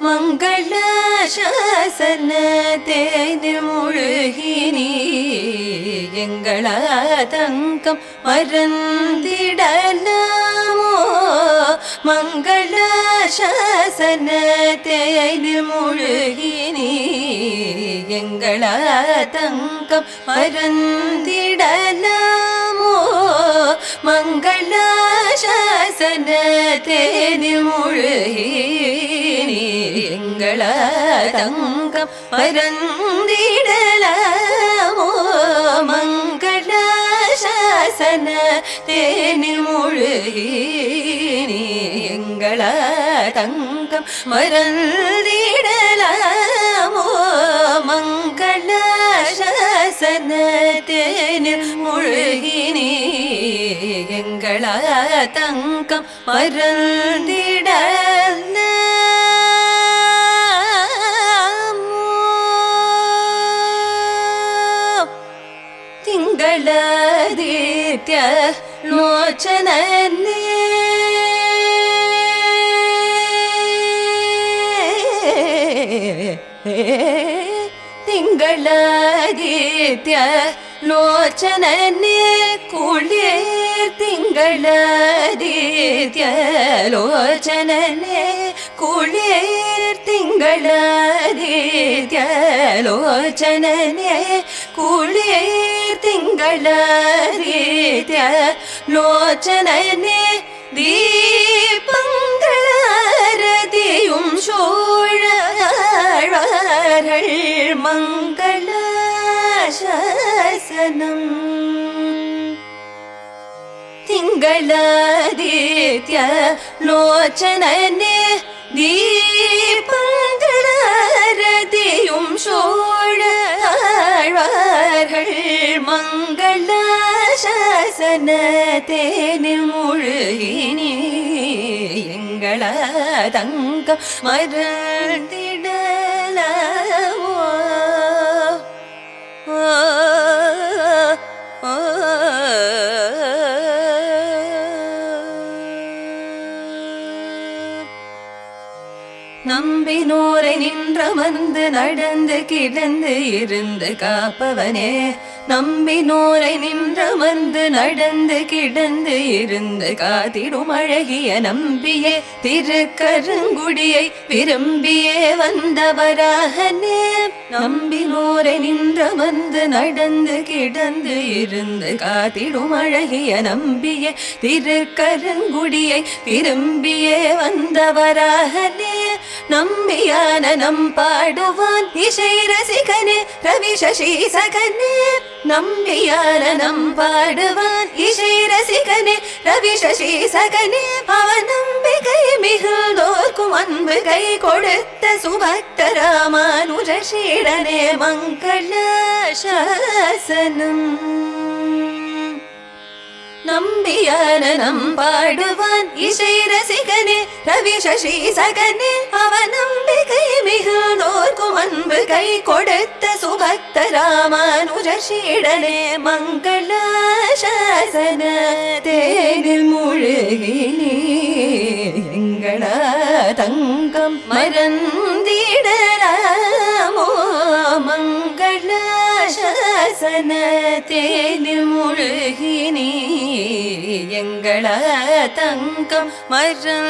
மங்கள சாசன தேனில் முழுகினி எங்கள தங்கம் மறந்திடலாமோ மங்கள சாசன தேனில் மங்கள தங்கம் மறந்திடலாமோ மங்கள சாசன தேனில் முழுகினி எங்கள தங்கம் மறந்திடலாமோ மங்கள சாசன தேனில் முழுகினி எங்கள தங்கம் மறந்திடலாமோ ജ്വലാദിത്യ മോചനേ തിങ്കളാദിത്യ ലോചനനെ കുളിർ തിങ്കളാദിത്യ ലോചനനെ കുളിർ തിങ്കളാദിത്യ ലോചനനെ കുളിർ तिंङ्गल्यान दीपङ्गळारं षोळया मङ्गल शसनम् तिंगल्य लोचन दीपङ्गळारदीयम् शो மங்களாசாசன தேனில் முழுகினி எங்கள தங்க மருந்திட நம்பினோரை நின்றமர்ந்து நடந்து கிடந்து இருந்து காப்பவனே. நம்பினோரை நின்றமர்ந்து நடந்து கிடந்து இருந்து காத்திடும் அழகிய நம்பியே. திருக்கருங்குடியை விரும்பியே வந்தவராகனே. நம்பினோரை நின்றமர்ந்து நடந்து கிடந்து இருந்து காத்திடும் அழகிய நம்பியே. திருக்கருங்குடியை விரும்பியே வந்தவராகனே. நம்பியான நம் பாடுவான் இசை ரசிகனே ரவி சசி சகனே. நம்பியான நம் பாடுவான் இசை ரசிகனே ரவி சசி சகனே. அவன் நம்பிக்கை மிகுந்தோர்க்கும் அன்பு கை கொடுத்த சுபக்த ராமானுஜ ராமானுஜசீடனே மங்கள சாசனம். நம்பியான நம் பாடுவான் இசை ரசிகனே ரவி சசி சகனே அவன் நம்பிக்கை மிகுந்தோர்க்கும் அன்பு கை கொடுத்த சுபக்த ராமானுஜசீடனே மங்கள சாசன தேனில் முழுகினே எங்கள வசனத்தேனில் முழுகினே எங்கள தங்கம் மறந்திடலாமோ